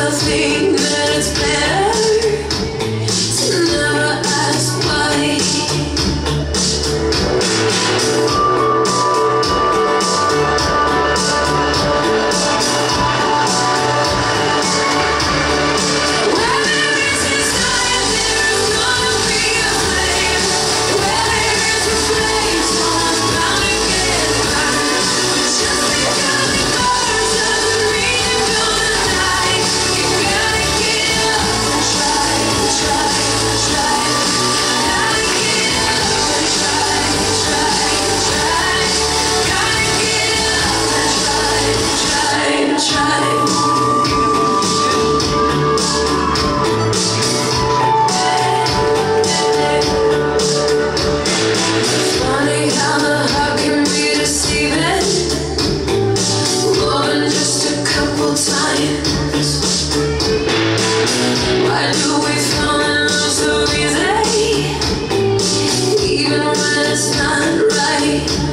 I think that it's better It's not right.